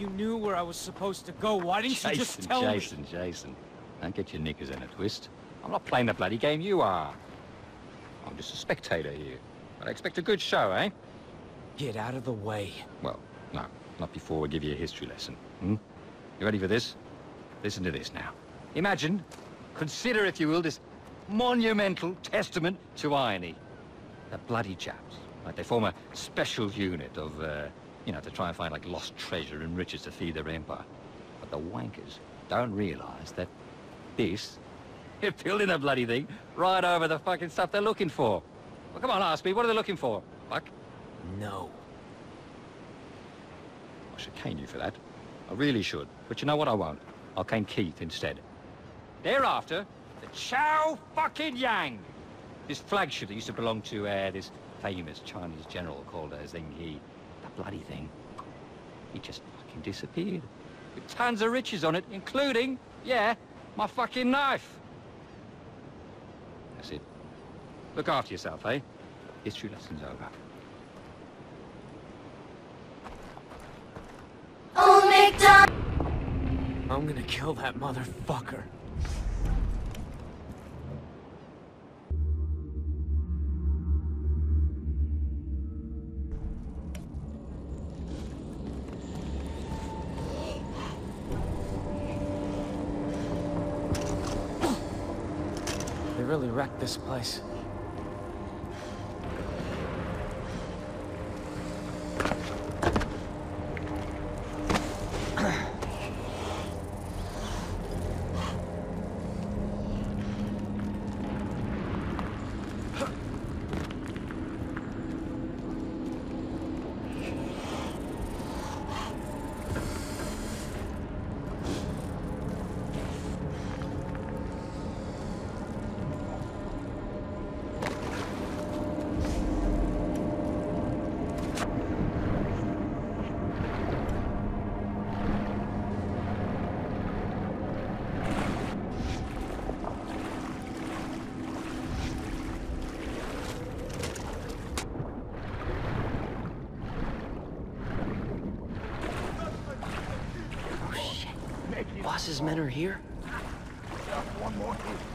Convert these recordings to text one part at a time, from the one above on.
you knew where I was supposed to go, why didn't Jason, you just tell Jason, me? Jason, Don't get your knickers in a twist. I'm not playing the bloody game you are. I'm just a spectator here. But I expect a good show, eh? Get out of the way. Well, no, not before we give you a history lesson. Hmm? You ready for this? Listen to this now. Imagine, consider if you will, this monumental testament to irony. The bloody chaps. right? they form a special unit of, uh, you know, to try and find like lost treasure and riches to feed their empire. But the wankers don't realize that this, you're building the bloody thing right over the fucking stuff they're looking for. Well, come on, ask me, what are they looking for? Fuck. No. I should cane you for that. I really should. But you know what I won't? I'll cane Keith instead. Thereafter, the Chow fucking Yang. This flagship that used to belong to uh, this famous Chinese general called uh, Zheng He. That bloody thing. He just fucking disappeared. With tons of riches on it, including, yeah, my fucking knife. That's it. Look after yourself, eh? History lesson's over. Old MacDonald. I'm gonna kill that motherfucker. Really wrecked this place. Men are here? experiments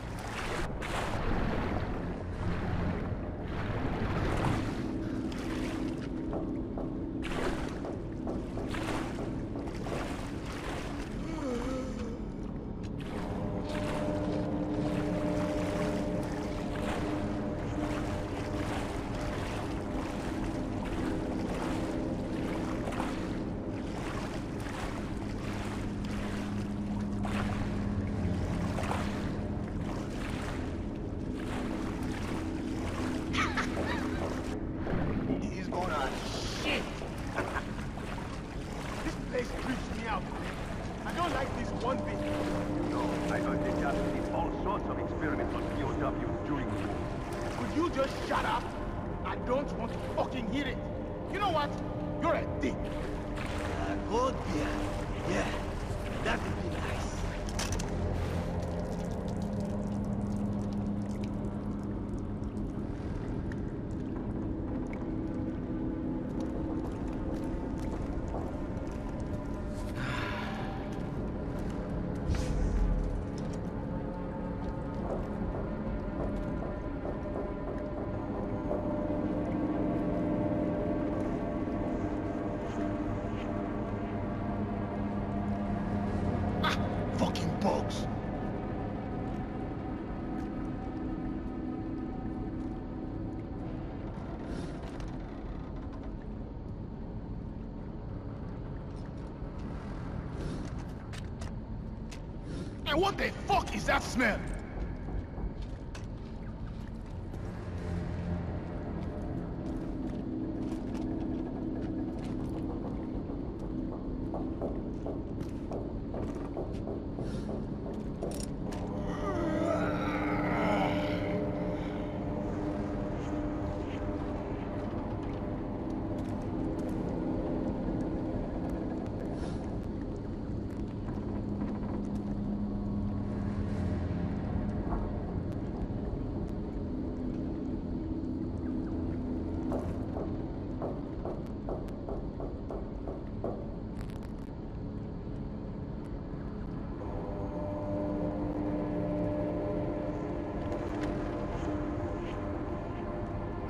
what the fuck is that smell?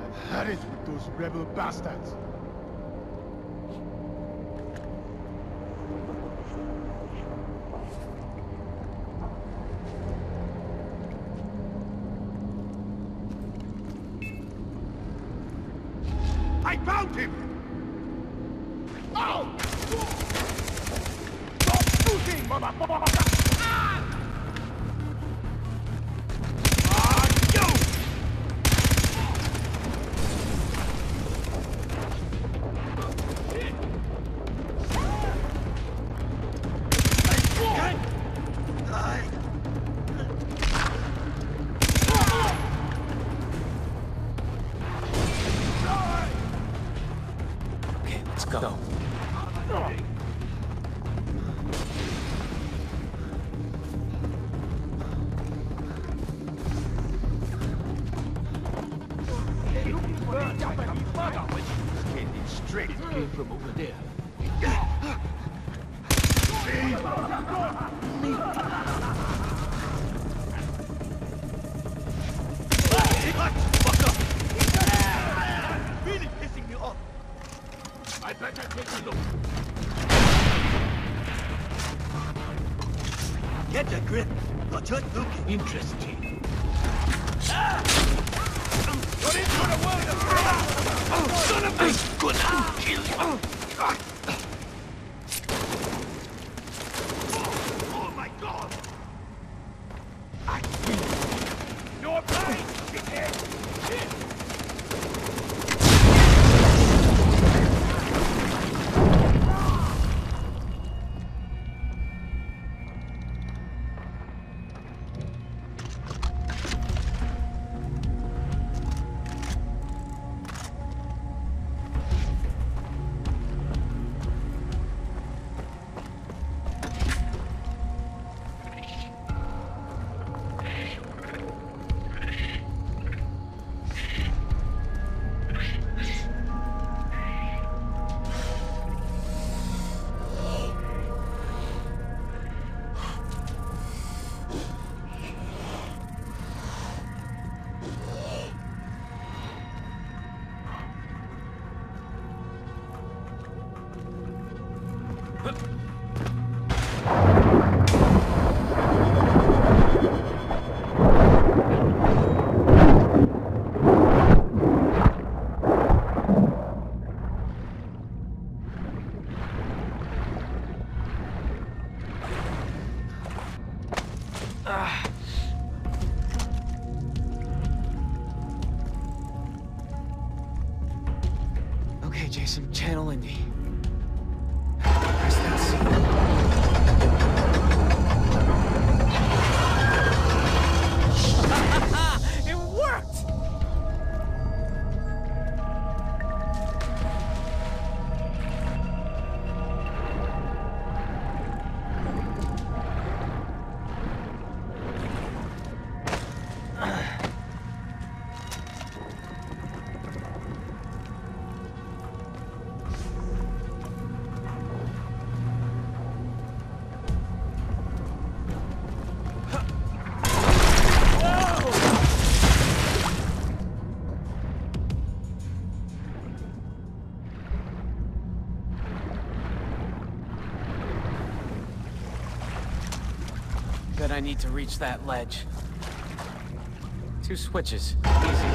I've had it with those rebel bastards. I better take a look. Get a grip. But You're just looking. Interesting. You're into the world of Oh, son of a gonna kill you. Ah! Okay, Jason, channel Indy. Bet I need to reach that ledge. Two switches. Easy.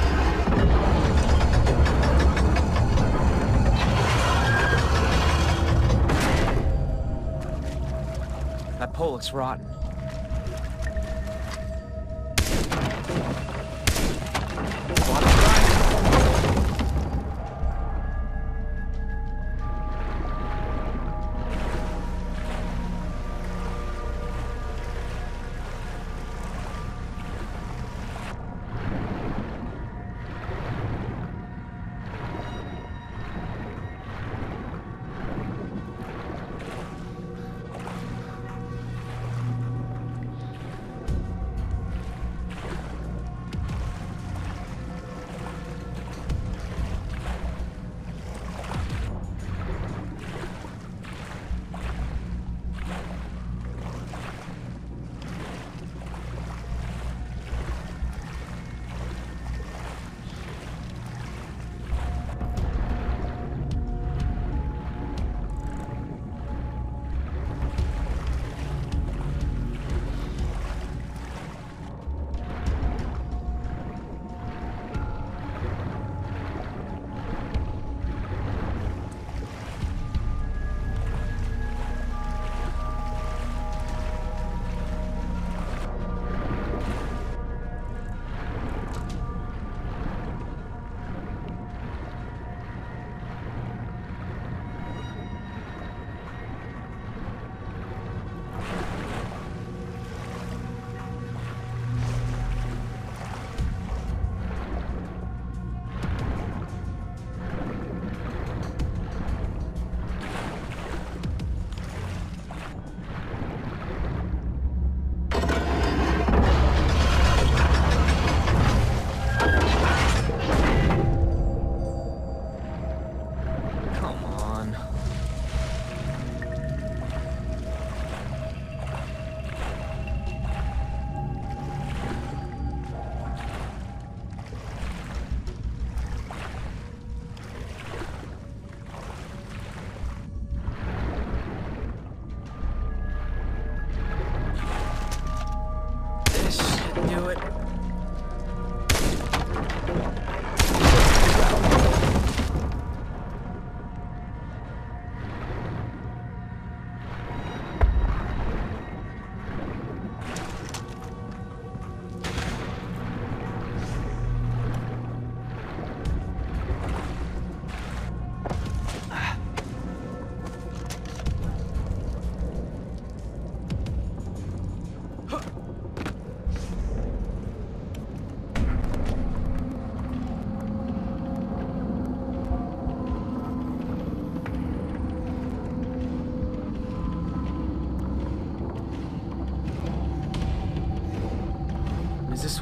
That pole looks rotten.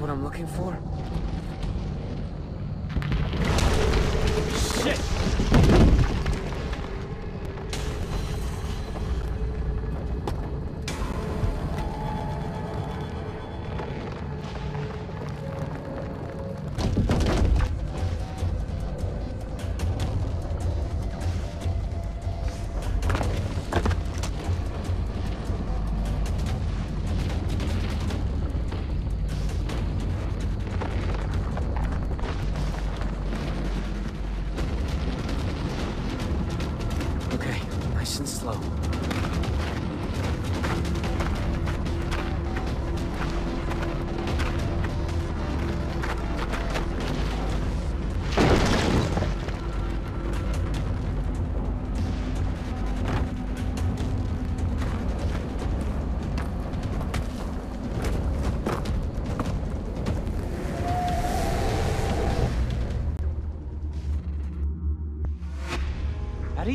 What I'm looking for? Shit!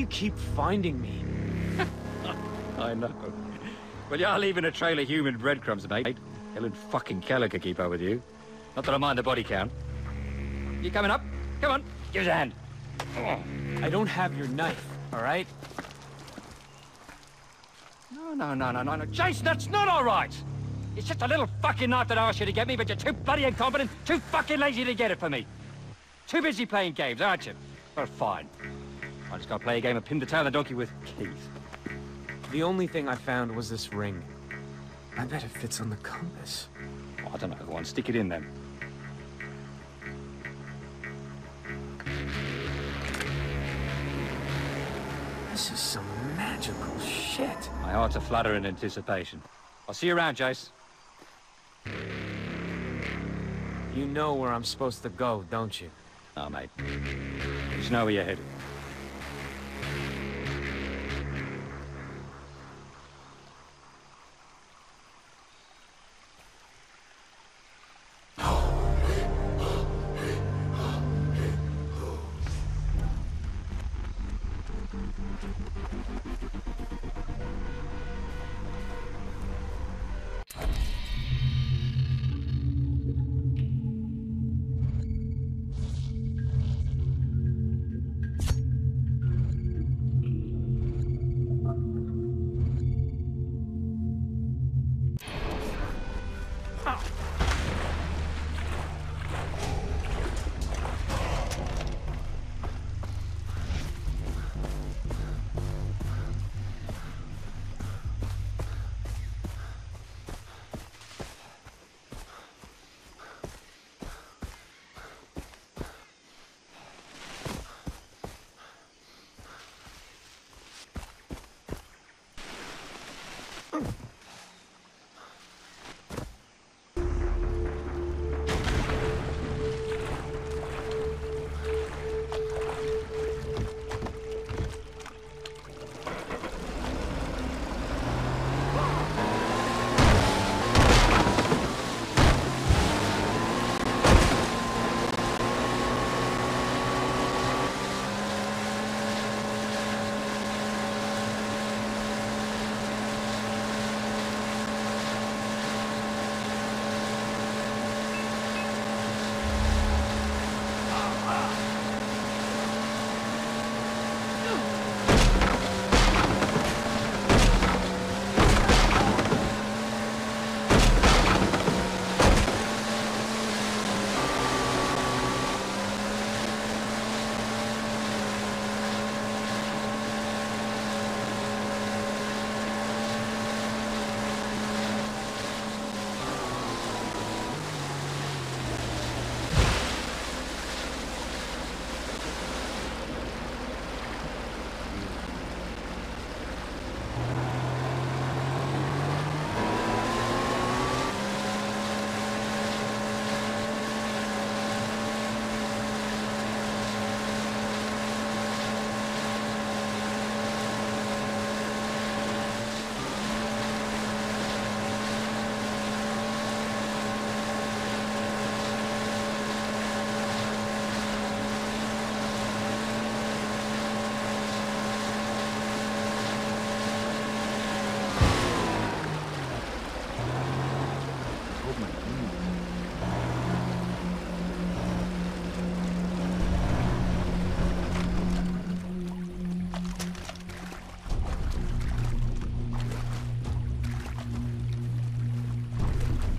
You keep finding me? I know. Well, you're leaving a trail of human breadcrumbs, mate. Helen fucking Keller could keep up with you. Not that I mind the body count. You coming up? Come on, give us a hand. I don't have your knife, all right? No, no, no, no, no, no. Jason, that's not all right. It's just a little fucking knife that I asked you to get me, but you're too bloody incompetent, too fucking lazy to get it for me. Too busy playing games, aren't you? Well, fine. I just gotta play a game of pin the tail of the donkey with Keith. The only thing I found was this ring. I bet it fits on the compass. Oh, I don't know. Go on, stick it in then. This is some magical shit. My heart's a flutter in anticipation. I'll see you around, Jace. You know where I'm supposed to go, don't you? No, mate. Just know where you're headed.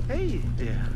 Hey there.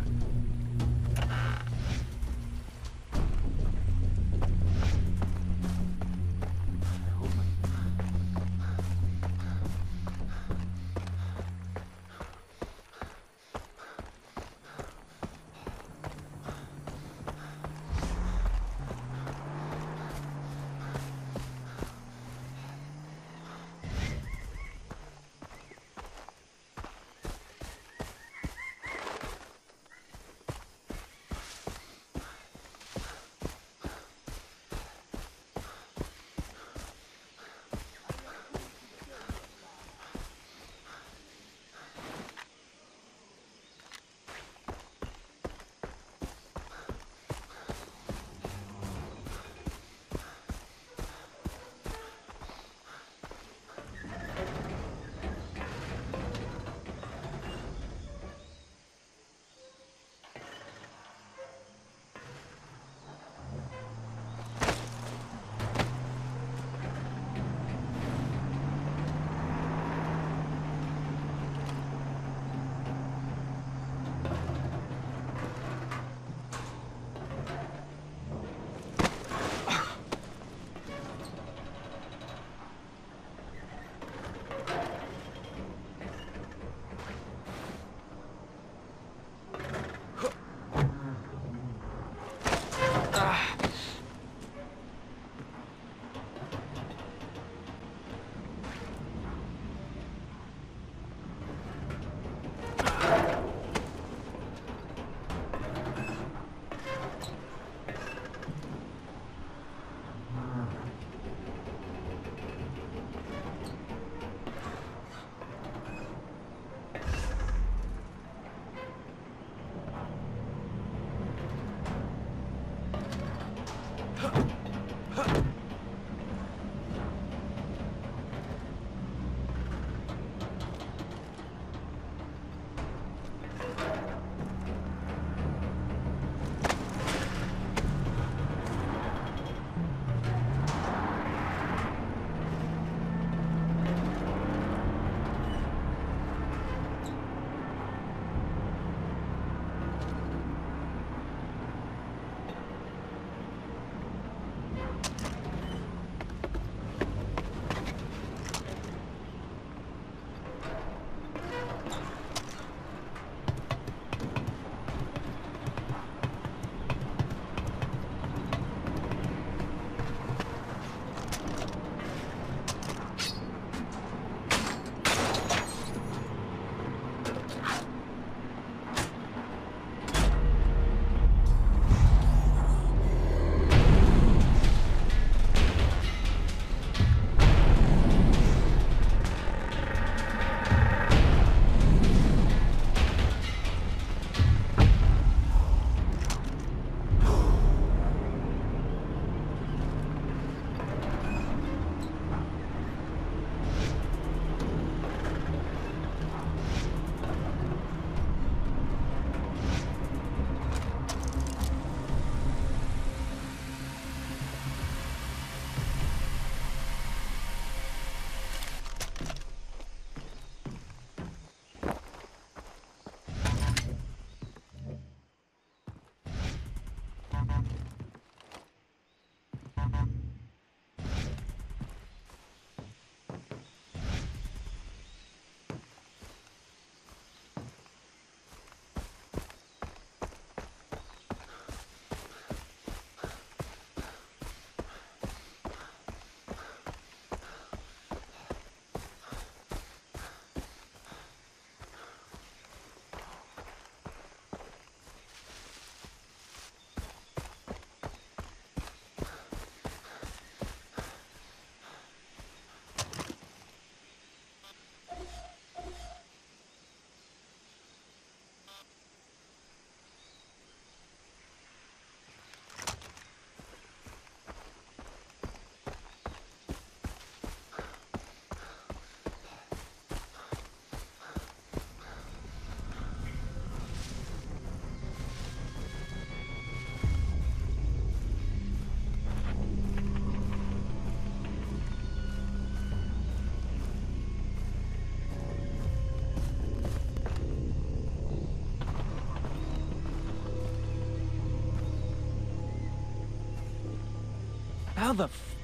How the f-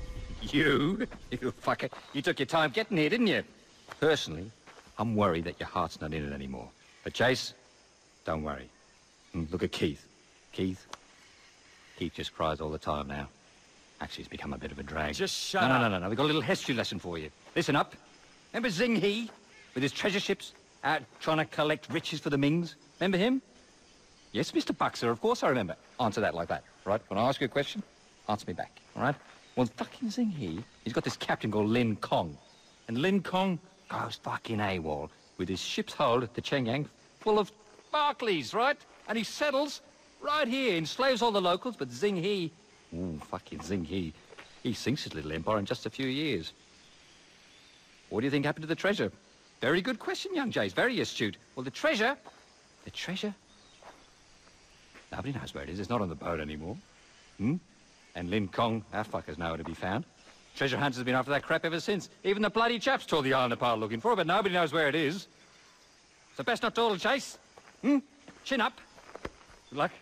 You? You fucker. You took your time getting here, didn't you? Personally, I'm worried that your heart's not in it anymore. But Jace, don't worry. Mm, Look at Keith. Keith? Keith just cries all the time now. Actually, he's become a bit of a drag. Just shut no, up. No, no, no, no. We've got a little history lesson for you. Listen up. Remember Zheng He? With his treasure ships out trying to collect riches for the Mings? Remember him? Yes, Mr. Buxer, of course I remember. Answer that like that, right? When I ask you a question, answer me back, all right? Well, fucking Zheng He, he's got this captain called Lin Kong. And Lin Kong goes fucking AWOL with his ship's hold at the Chengyang full of Barclays, right? And he settles right here, enslaves all the locals, but Zheng He, ooh, fucking Zheng He, he sinks his little empire in just a few years. What do you think happened to the treasure? Very good question, young Jace. Very astute. Well, the treasure... The treasure? Nobody knows where it is. It's not on the boat anymore. Hmm? And Lin Kong, our fucker's nowhere to be found. Treasure hunters have been after that crap ever since. Even the bloody chaps tore the island apart looking for it, but nobody knows where it is. So best not dawdle Jace. Hmm? Chin up. Good luck.